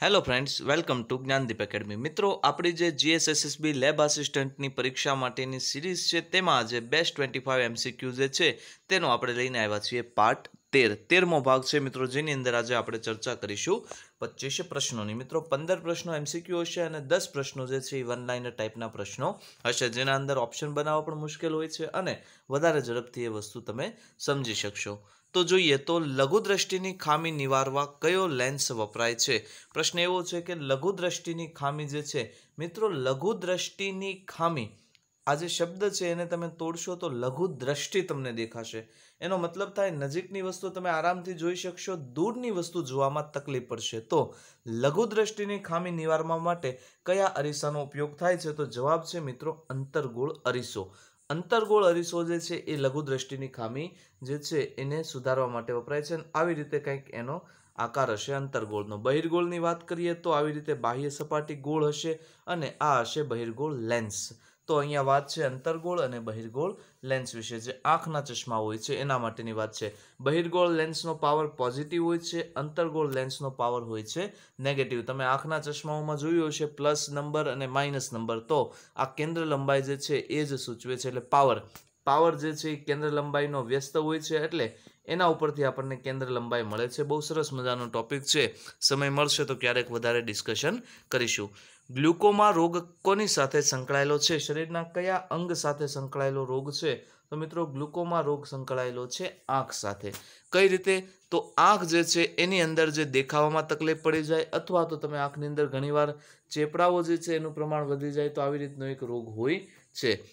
Hello friends welcome to Gyandeep academy મિત્રો આપણી જે જીએસએસએસબી લેબ આસિસ્ટન્ટની પરીક્ષા માટેની સિરીઝ છે તેમાં આજે બેસ્ટ ટ્વેન્ટી ફાઇવ એમસીક્યુ જે છે તેનો આપણે લઈને આવ્યા છીએ પાર્ટ તેર. તેરમો ભાગ છે મિત્રો, જેની અંદર આજે આપણે ચર્ચા કરીશું. પચીસ પ્રશ્નોની. મિત્રો, પંદર પ્રશ્નો એમસીક્યુ હશે અને દસ પ્રશ્નો જે છે એ વન લાઇનર ટાઈપના પ્રશ્નો હશે. જેના અંદર ઓપ્શન બનાવવા પણ મુશ્કેલ હોય છે અને વધારે ઝડપથી એ વસ્તુ તમે સમજી શકશો. તો જોઈએ, તો લઘુદ્રષ્ટિની ખામી નિવારવા કયો લેન્સ વપરાય છે? પ્રશ્ન એવો છે કે લઘુદ્રષ્ટિની ખામી જે છે, મિત્રો, લઘુદ્રષ્ટિની ખામી આ જે શબ્દ છે એને તમે તોડશો તો લઘુ દ્રષ્ટિ તમને દેખાશે. એનો મતલબ થાય નજીકની વસ્તુ તમે આરામથી જોઈ શકશો, દૂરની વસ્તુ જોવામાં તકલીફ પડશે. તો લઘુ દ્રષ્ટિની ખામી નિવારવા માટે કયા અરીસાનો ઉપયોગ થાય છે? તો જવાબ છે મિત્રો અંતરગોળ અરીસો. અંતરગોળ અરીસો જે છે એ લઘુ દ્રષ્ટિની ખામી જે છે એને સુધારવા માટે વપરાય છે અને આવી રીતે કંઈક એનો આકાર હશે અંતરગોળનો. બહિર્ગોળની વાત કરીએ તો આવી રીતે બાહ્ય સપાટી ગોળ હશે અને આ હશે બહિર્ગોળ લેન્સ તો અહીંયા વાત છે અંતરગોળ અને બહિર્ગોળ. લેન્સ વિશે જે આંખના ચશ્મા હોય છે, એના માટેની વાત છે. બહિર્ગોળ લેન્સનો પાવર પોઝિટિવ હોય છે, અંતરગોળ લેન્સનો પાવર હોય છે નેગેટિવ તમે આંખના ચશ્માઓમાં જોયું હશે પ્લસ નંબર અને માઇનસ નંબર તો આ કેન્દ્ર લંબાઈ જે છે, એ જ સૂચવે છે, એટલે પાવર પાવર જે છે એ કેન્દ્ર લંબાઈનો વ્યસ્ત હોય છે એટલે એના ઉપરથી આપણને કેન્દ્ર લંબાઈ મળે છે. બહુ સરસ મજાનો ટોપિક છે. સમય મળશે તો ક્યારેક વધારે ડિસ્કશન કરીશું. ગ્લુકોમા રોગ કોની સાથે સંકળાયેલો છે? શરીરના કયા અંગ સાથે સંકળાયેલો રોગ છે? તો મિત્રો, ગ્લુકોમા રોગ સંકળાયેલો છે આંખ સાથે. કઈ રીતે? તો આંખ જે છે એની અંદર જે દેખાવામાં તકલીફ પડી જાય અથવા તો તમે આંખની અંદર ઘણીવાર ચેપડાઓ જે છે એનું પ્રમાણ વધી જાય તો આવી રીતનો એક રોગ હોય છે.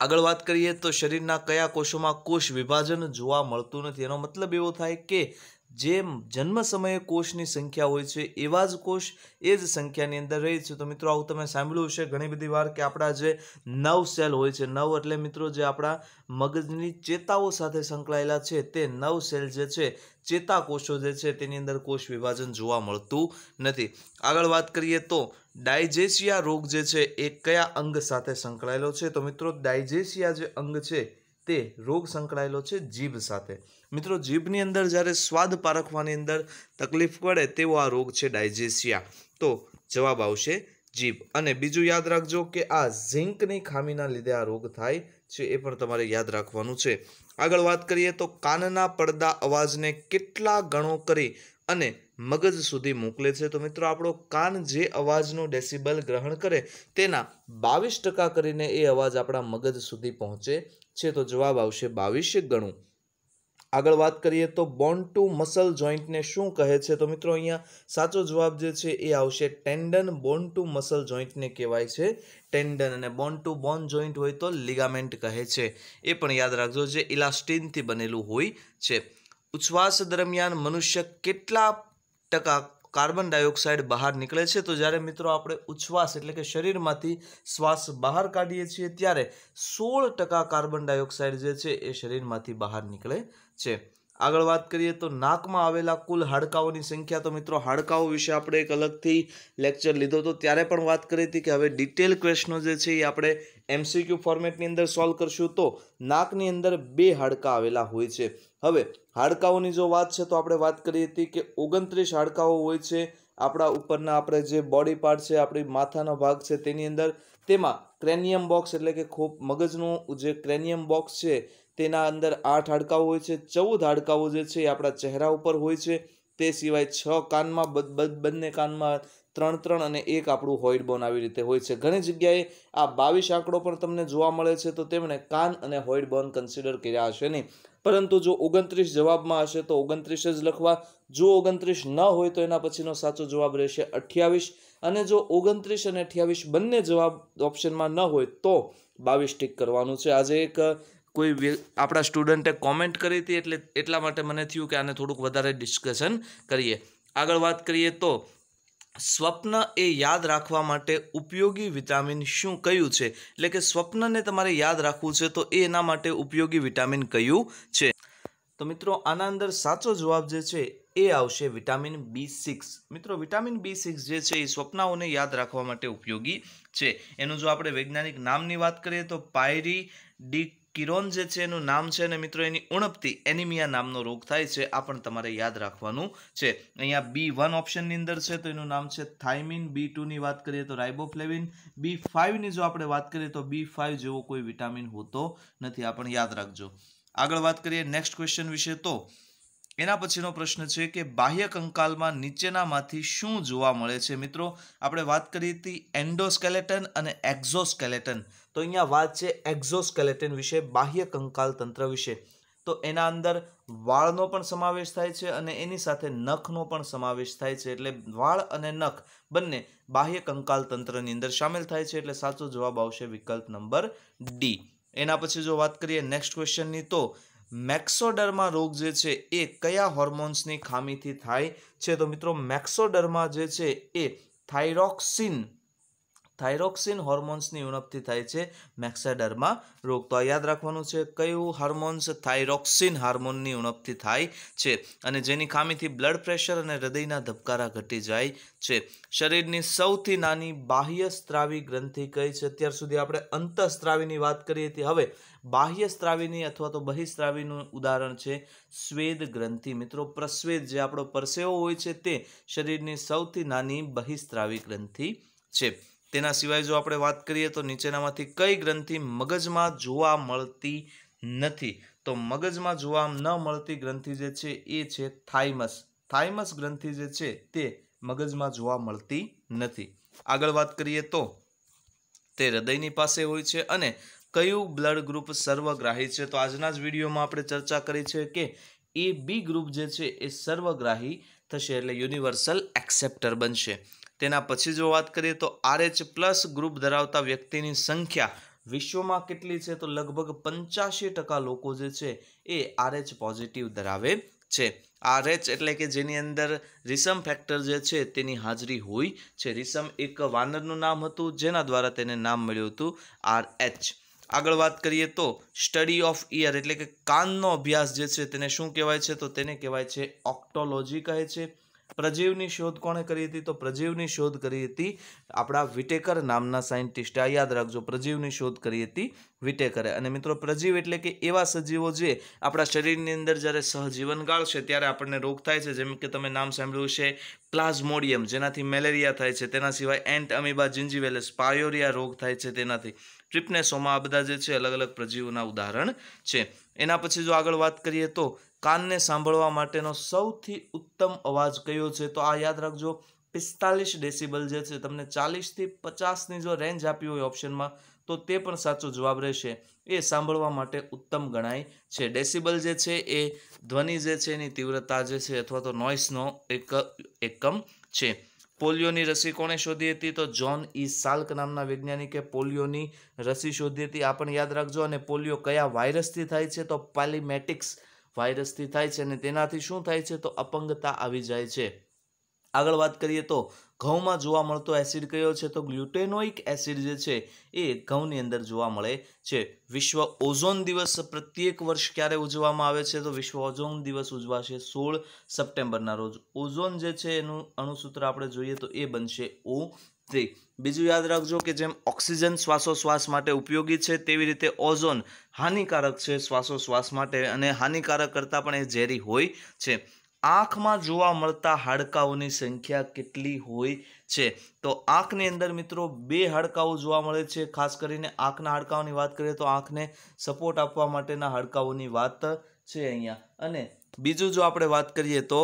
આગળ વાત કરીએ તો શરીરના કયા કોષોમાં કોષ વિભાજન જોવા મળતું નથી? એનો મતલબ એવો થાય કે જે જન્મ સમયે કોષની સંખ્યા હોય છે, એવા જ કોષ એ જ સંખ્યાની અંદર રહે છે. તો મિત્રો, આવું તમે સાંભળ્યું હશે ઘણી બધી વાર કે આપણા જે નવ સેલ હોય છે, નવ એટલે મિત્રો જે આપણા મગજની ચેતાઓ સાથે સંકળાયેલા છે, તે નવ સેલ જે છે, ચેતાકોષો જે છે, તેની અંદર કોષ વિભાજન જોવા મળતું નથી. આગળ વાત કરીએ તો ડાયજેશિયા રોગ જે છે, એ કયા અંગ સાથે સંકળાયેલો છે? તો મિત્રો ડાયજેશિયા જે અંગ છે, તે રોગ સંકળાયેલો છે, જીભ સાથે. મિત્રો, જીભની અંદર જ્યારે સ્વાદ પારખવાની અંદર તકલીફ પડે તેવો આ રોગ છે ડાયજેસિયા. તો જવાબ આવશે જીભ. અને બીજું યાદ રાખજો કે આ ઝિંકની ખામીના લીધે આ રોગ થાય છે એ પણ તમારે યાદ રાખવાનું છે. આગળ વાત કરીએ તો કાનના પડદા અવાજને કેટલા ગણો કરી અને મગજ સુધી મોકલે છે. તો મિત્રો, આપણો કાન જે અવાજનું ડેસિબલ ગ્રહણ કરે તેના બાવીસ ટકા કરીને એ અવાજ આપણા મગજ સુધી પહોંચે છે. તો જવાબ આવશે બાવીસ ગણું. આગળ વાત કરીએ તો બોન ટુ મસલ જોઈન્ટને શું કહે છે? તો મિત્રો અહીંયા સાચો જવાબ જે છે એ આવશે ટેન્ડન બોન ટુ મસલ જોઈન્ટને કહેવાય છે ટેન્ડન અને બોન ટુ બોન જોઈન્ટ હોય તો લિગામેન્ટ કહે છે. એ પણ યાદ રાખજો જે ઇલાસ્ટિનથી બનેલું હોય છે. ઉચ્છ્વાસ દરમિયાન મનુષ્ય કેટલા ટકા કાર્બન ડાયોક્સાઇડ બહાર નીકળે છે, તો જ્યારે મિત્રો આપણે ઉચ્છવાસ એટલે કે શરીરમાંથી શ્વાસ બહાર કાઢીએ છીએ, ત્યારે સોળ કાર્બન ડાયોક્સાઇડ જે છે એ શરીરમાંથી બહાર નીકળે છે. આગળ વાત કરીએ તો નાકમાં આવેલા કુલ હાડકાઓની સંખ્યા તો મિત્રો હાડકાઓ વિશે આપણે એક અલગથી લેક્ચર લીધો હતો. ત્યારે પણ વાત કરી હતી કે હવે ડિટેલ ક્વેશ્ચનો જે છે એ આપણે એમસીક્યુ ફોર્મેટની અંદર સોલ્વ કરશું. તો નાકની અંદર બે હાડકા આવેલા હોય છે. હવે હાડકાઓની જો વાત છે તો આપણે વાત કરી હતી કે ઓગણત્રીસ હાડકાઓ હોય છે. આપણા ઉપરના આપણે જે બોડી પાર્ટ છે, આપણી માથાનો ભાગ છે તેની અંદર તેમાં ક્રેનિયમ બોક્સ એટલે કે ખૂબ મગજનું જે ક્રેનિયમ બોક્સ છે, તેના અંદર આઠ હાડકાઓ હોય છે, ચૌદ હાડકાઓ જે છે એ આપણા ચહેરા ઉપર હોય છે. તે સિવાય છ કાનમાં બંને કાનમાં ત્રણ ત્રણ અને એક આપણું હોઇડ બોન આવી રીતે હોય છે. ઘણી જગ્યાએ આ બાવીસ આંકડો પણ તમને જોવા મળે છે તો તેમણે કાન અને હોઇડ બોન કન્સિડર કર્યા હશે નહીં. પરંતુ જો ઓગણત્રીસ જવાબમાં હશે તો ઓગણત્રીસ જ લખવા. જો ઓગણત્રીસ ન હોય તો એના પછીનો સાચો જવાબ રહેશે અઠ્યાવીસ. અને જો ઓગણત્રીસ અને અઠ્યાવીસ બંને જવાબ ઓપ્શનમાં ન હોય તો બાવીસ ટીક કરવાનું છે. આજે એક કોઈ આપણા સ્ટુડન્ટે કોમેન્ટ કરી હતી એટલે એટલા માટે મને થયું કે આને થોડુંક વધારે ડિસ્કશન કરીએ. આગળ વાત કરીએ તો સ્વપ્ન એ યાદ રાખવા માટે ઉપયોગી વિટામિન શું કયું છે? એટલે કે સ્વપ્નને તમારે યાદ રાખવું છે તો એ એના માટે ઉપયોગી વિટામિન કયું છે? તો મિત્રો આના અંદર સાચો જવાબ જે છે એ આવશે વિટામિન બી સિક્સ. મિત્રો વિટામિન બી સિક્સ જે છે એ સ્વપ્નાઓને યાદ રાખવા માટે ઉપયોગી છે. એનું જો આપણે વૈજ્ઞાનિક નામની વાત કરીએ તો પાયરી, ડી કિરોન જે છે એનું નામ છે અને મિત્રો, એની ઉણપથી એનિમિયા નામનો રોગ થાય છે, આ પણ તમારે યાદ રાખવાનું છે. અહીંયા બી વન ઓપ્શનની અંદર છે, તો એનું નામ છે થાઇમિન. બી ટુની વાત કરીએ તો રાઇબોફ્લેવિન બી ફાઇવની જો આપણે વાત કરીએ તો બી ફાઇવ જેવો કોઈ વિટામિન હોતો નથી, આ પણ યાદ રાખજો. આગળ વાત કરીએ નેક્સ્ટ ક્વેશ્ચન વિશે તો એના પછીનો પ્રશ્ન છે કે બાહ્ય કંકાલમાં નીચેનામાંથી શું જોવા મળે છે? મિત્રો, આપણે વાત કરી હતી એન્ડોસ્કેલેટન અને એક્ઝોસ્કેલેટન. તો અહીંયા વાત છે એક્ઝોસ્કેલેટન વિશે, બાહ્ય કંકાલ તંત્ર વિશે. તો એના અંદર વાળનો પણ સમાવેશ થાય છે અને એની સાથે નખનો પણ સમાવેશ થાય છે. એટલે વાળ અને નખ બંને બાહ્ય કંકાલ તંત્રની અંદર સામેલ થાય છે. એટલે સાચો જવાબ આવશે વિકલ્પ નંબર ડી. એના પછી જો વાત કરીએ નેક્સ્ટ ક્વેશ્ચનની, તો મેક્સોડર્મા રોગ જે છે એ કયા હોર્મોન્સની ખામીથી થાય છે? તો મિત્રો, મેક્સોડર્મા જે છે એ થાઇરોક્સિન થાઇરોક્સિન હોર્મોન્સની ઉણપથી થાય છે મેક્સાડર્મા રોગ. તો યાદ રાખવાનું છે કયું હાર્મોન્સ થાઇરોક્સિન હાર્મોનની ઉણપથી થાય છે અને જેની ખામીથી બ્લડ પ્રેશર અને હૃદયના ધબકારા ઘટી જાય છે. શરીરની સૌથી નાની બાહ્ય સ્ત્રાવી ગ્રંથિ કઈ છે? અત્યાર સુધી આપણે અંતઃસ્ત્રાવીની વાત કરી હતી. હવે બાહ્ય સ્ત્રાવીની અથવા તો બહિસ્ત્રાવીનું ઉદાહરણ છે સ્વેદ ગ્રંથિ. મિત્રો, પ્રસ્વેદ જે આપણો પરસેવો હોય છે તે શરીરની સૌથી નાની બહિસ્ત્રાવી ગ્રંથિ છે. તેના સિવાય જો આપણે વાત કરીએ તો નીચેનામાંથી કઈ ગ્રંથિ મગજમાં જોવા મળતી નથી? તો મગજમાં જોવા ન મળતી ગ્રંથિ જે છે એ છે થાઇમસ. થાઇમસ ગ્રંથિ જે છે તે મગજમાં જોવા મળતી નથી. આગળ વાત કરીએ તો તે હૃદયની પાસે હોય છે અને કયું બ્લડ ગ્રુપ સર્વગ્રાહી છે? તો આજના જ વિડીયોમાં આપણે ચર્ચા કરી છે કે એ બી ગ્રુપ જે છે એ સર્વગ્રાહી થશે એટલે યુનિવર્સલ એક્સેપ્ટર બનશે. તેના પછી જો વાત કરીએ તો આરએચ પ્લસ ગ્રુપ ધરાવતા વ્યક્તિની સંખ્યા વિશ્વમાં કેટલી છે? તો લગભગ પંચ્યાસી ટકા લોકો જે છે એ આરએચ પોઝિટિવ ધરાવે છે. આરએચ એટલે કે જેની અંદર રિસમ ફેક્ટર જે છે તેની હાજરી હોય છે. રિસમ એક વાનરનું નામ હતું, જેના દ્વારા તેને નામ મળ્યું હતું આર એચ આગળ વાત કરીએ તો સ્ટડી ઓફ ઇયર એટલે કે કાનનો અભ્યાસ જે છે તેને શું કહેવાય છે? તો તેને કહેવાય છે ઓક્ટોલોજી કહે છે. પ્રજીવની શોધ કોણે કરી હતી? તો પ્રજીવની શોધ કરી હતી આપણા વિટેકર નામના સાયન્ટિસ્ટે. આ યાદ રાખજો, પ્રજીવની શોધ કરી હતી વિટેકરે. અને મિત્રો, પ્રજીવ એટલે કે એવા સજીવો જે આપણા શરીરની અંદર જ્યારે સહજીવન ગાળશે ત્યારે આપણને રોગ થાય છે. જેમ કે તમે નામ સાંભળ્યું છે પ્લાઝમોડિયમ, જેનાથી મેલેરિયા થાય છે. તેના સિવાય એન્ટ અમીબા જિંજીવેલસ, પાયોરિયા રોગ થાય છે તેનાથી. ટ્રિપનેસોમાં આ બધા જે છે અલગ અલગ પ્રજીવોના ઉદાહરણ છે. એના પછી જો આગળ વાત કરીએ તો કાનને સાંભળવા માટેનો સૌથી ઉત્તમ અવાજ કયો છે? તો આ યાદ રાખજો, પિસ્તાલીસ ડેસિબલ જે છે, તમને ચાલીસથી પચાસની જો રેન્જ આપી હોય ઓપ્શનમાં, તો તે પણ સાચો જવાબ રહેશે. એ સાંભળવા માટે ઉત્તમ ગણાય છે. ડેસિબલ જે છે, એ ધ્વનિ જે છે, એની તીવ્રતા જે છે, અથવા તો નોઇસનો એક એકમ છે. પોલિયોની રસી કોણે શોધી હતી? તો જ્હોન ઈ સાલ્ક નામના વૈજ્ઞાનિકે પોલિયોની રસી શોધી હતી. આ પણ યાદ રાખજો. અને પોલિયો કયા વાયરસથી થાય છે? તો પાલિમેટિક્સ વાયરસથી થાય છે. અને તેનાથી શું થાય છે? તો અપંગતા આવી જાય છે. આગળ વાત કરીએ તો ઘઉંમાં જોવા મળતો એસિડ કયો છે? તો ગ્લુટેનોઇક એસિડ જે છે, એ ઘઉંની અંદર જોવા મળે છે. વિશ્વ ઓઝોન દિવસ પ્રત્યેક વર્ષ ક્યારે ઉજવવામાં આવે છે? તો વિશ્વ ઓઝોન દિવસ ઉજવાશે સોળ સપ્ટેમ્બરના રોજ. ઓઝોન જે છે, એનું અણુસૂત્ર આપણે જોઈએ તો એ બનશે ઓ થ્રી. બીજું યાદ રાખજો કે જેમ ઓક્સિજન શ્વાસોશ્વાસ માટે ઉપયોગી છે, તેવી રીતે ઓઝોન હાનિકારક છે શ્વાસોશ્વાસ માટે અને હાનિકારક કરતાં પણ એ ઝેરી હોય છે. આંખમાં જોવા મળતા હાડકાઓની સંખ્યા કેટલી હોય છે? તો આંખની અંદર મિત્રો બે હાડકાઓ જોવા મળે છે. ખાસ કરીને આંખના હાડકાઓની વાત કરીએ તો આંખને સપોર્ટ આપવા માટેના હાડકાઓની વાત છે અહીંયા. અને બીજું જો આપણે વાત કરીએ તો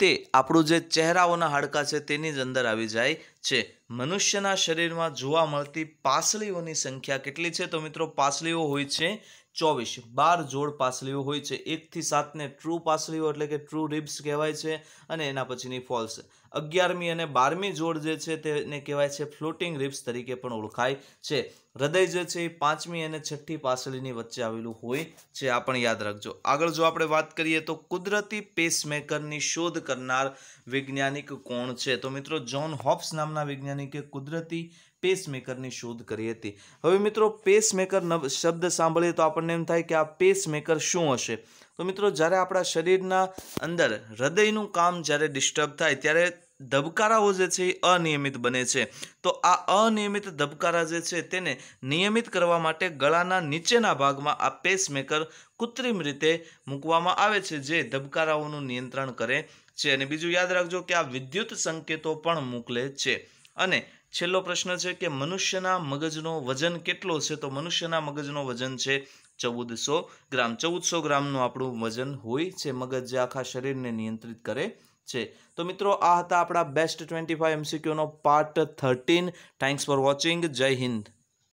તે આપણું જે ચહેરાઓના હાડકાં છે તેની જ અંદર આવી જાય છે. મનુષ્યના શરીરમાં જોવા મળતી પાસળીઓની સંખ્યા કેટલી છે? તો મિત્રો પાસળીઓ હોય છે ચોવીસ. બાર જોડ પાસળીઓ હોય છે. એકથી સાતને ટ્રુ પાસળીઓ એટલે કે ટ્રુ રિબ્સ કહેવાય છે અને એના પછીની ફોલ્સ અગિયારમી અને બારમી જોડ જે છે તેને કહેવાય છે ફ્લોટિંગ રિપ્સ તરીકે પણ ઓળખાય છે. હૃદય જે છે એ પાંચમી અને છઠ્ઠી પાસળીની વચ્ચે આવેલું હોય છે, આ પણ યાદ રાખજો. આગળ જો આપણે વાત કરીએ તો કુદરતી પેસમેકરની શોધ કરનાર વૈજ્ઞાનિક કોણ છે? તો મિત્રો જ્હોન હોપ્સ નામના વૈજ્ઞાનિકે કુદરતી પેસમેકરની શોધ કરી હતી. હવે મિત્રો પેસમેકર શબ્દ સાંભળીએ તો આપણને એમ થાય કે આ પેસમેકર શું હશે? તો મિત્રો, જ્યારે આપણા શરીરના અંદર હૃદયનું કામ જ્યારે ડિસ્ટર્બ થાય, ત્યારે ધબકારાઓ જે છે એ અનિયમિત બને છે. તો આ અનિયમિત ધબકારા જે છે તેને નિયમિત કરવા માટે ગળાના નીચેના ભાગમાં આ પેસમેકર કૃત્રિમ રીતે મૂકવામાં આવે છે, જે ધબકારાઓનું નિયંત્રણ કરે છે. અને બીજું યાદ રાખજો કે આ વિદ્યુત સંકેતો પણ મોકલે છે. અને છેલ્લો પ્રશ્ન છે કે મનુષ્યના મગજનો વજન કેટલો છે? તો મનુષ્યના મગજનો વજન છે ચૌદસો ગ્રામ. ચૌદસો ગ્રામનું આપણું વજન હોય છે, મગજ જે આખા શરીરને નિયંત્રિત કરે છે. તો મિત્રો, આ હતા આપણા best twenty five એમસીક્યુનો part thirteen thanks for watching જય હિન્દ.